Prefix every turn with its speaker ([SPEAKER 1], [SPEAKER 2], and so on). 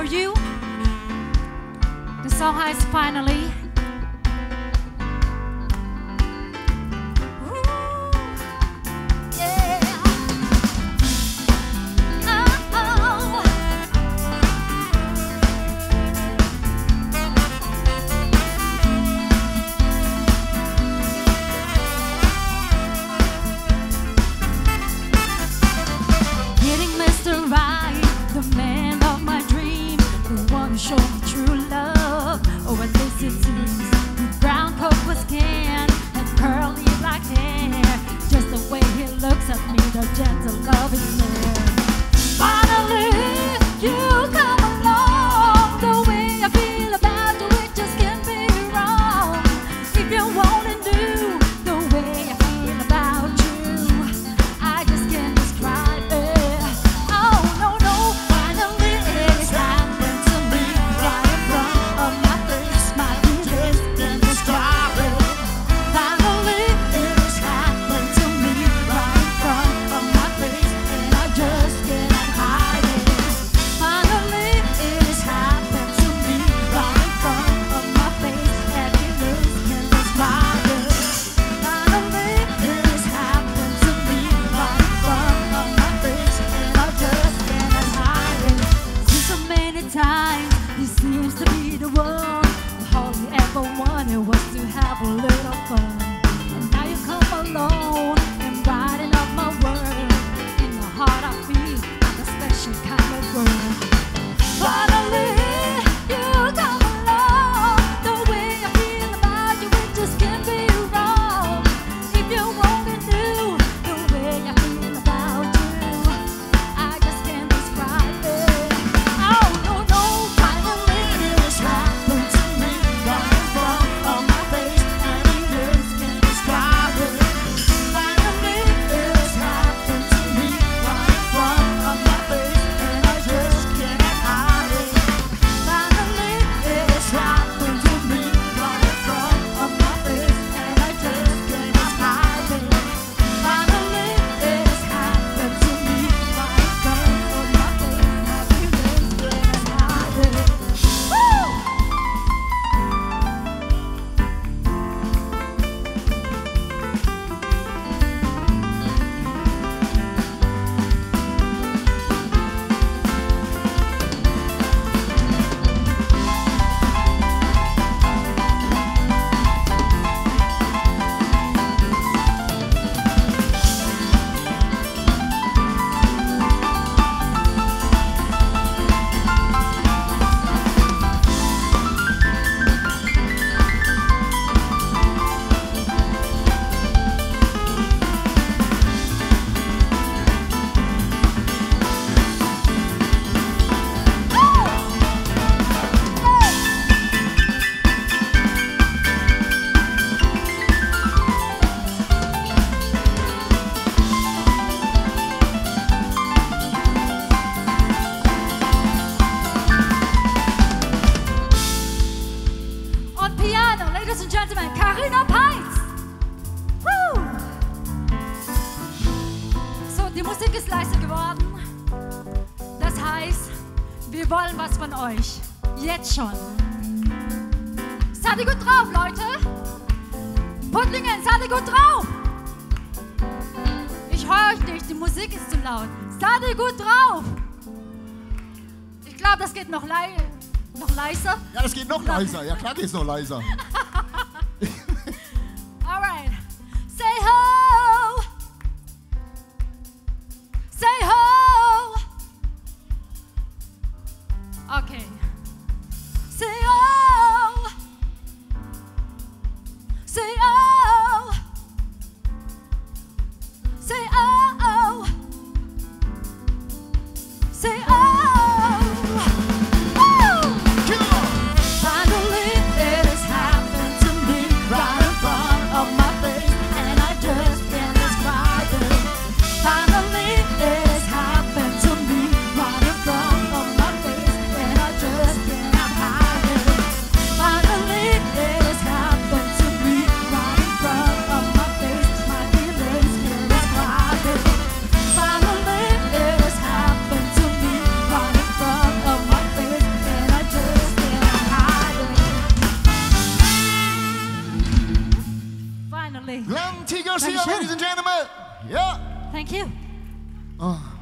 [SPEAKER 1] for you. The song is finally. show me true love, or at least it seems. Selamat Carina Peitz. Woo. So, die Musik ist leiser geworden. Das heißt, wir wollen was von euch. Jetzt schon. Seid ihr gut drauf, Leute? Puttlingen, seid ihr gut drauf? Ich höre euch nicht, die Musik ist zu laut. Seid ihr gut drauf? Ich glaube, das geht noch, lei noch leiser.
[SPEAKER 2] Ja, das geht noch leiser. Ja, klar geht's noch leiser.
[SPEAKER 1] Okay. Say oh. Say oh. Say oh. Say oh. lovely.
[SPEAKER 2] Ladies and gentlemen. Yeah.
[SPEAKER 1] Thank you.
[SPEAKER 2] Oh.